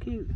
cute.